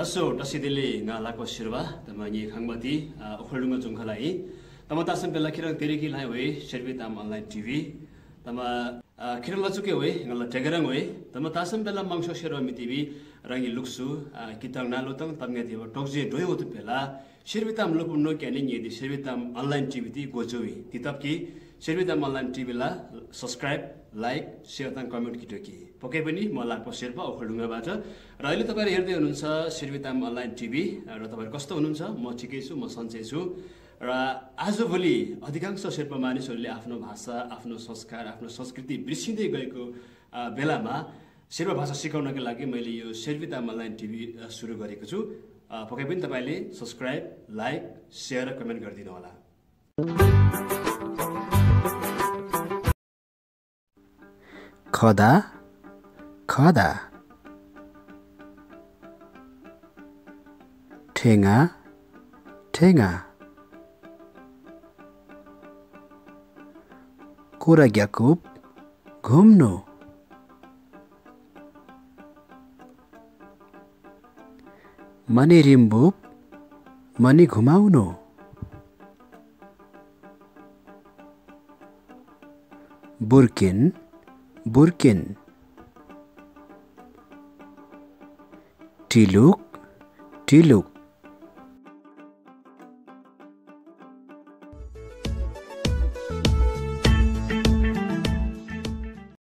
laso tasi dili nga lako shirwa tama nyi khangba di ukhulunga zungkha lai tama tasam pela kirang teri ki lai we sherbi tam online tv tama kirang lachu ke we nga la tegarang we. Tama tasam pela mangsho shirwa mi tv rangi luksu kitang na lo tang tam nga di tokje doi ut pela. Sherbi tam lokum no kyani nyi di sherbi tam online tv di gojowi titap ki सर्वि ताम online TV ला. Subscribe like share ताङ comment किटो कि। पक्कै पनि म लाको शेर्पा ओखलढुङ्गाबाट र अहिले तपाईँहरू हेर्दै हुनुहुन्छ सिर्विताम अनलाइन टिभी र तपाईँहरू कस्तो हुनुहुन्छ? म ठिकै छु म सन्चै छु। र आजभोलि अधिकांश शेर्पा मानिसहरूले आफ्नो भाषा आफ्नो संस्कार आफ्नो संस्कृति बिर्सिँदै गएको बेलामा शेर्पा भाषा सिकाउनको लागि मैले यो शेर्विताम अनलाइन टिभी सुरु गरेको छु। पक्कै पनि तपाईँले सब्सक्राइब लाइक सेयर र कमेन्ट गरिदिनु होला। खदा खदा। ठेङ्गा ठेङ्गा कुरा ग्याकुप घुम्नु। मनी रिम्बुप मनी घुमाउनु बुर्किन Burkin Diluk, Diluk.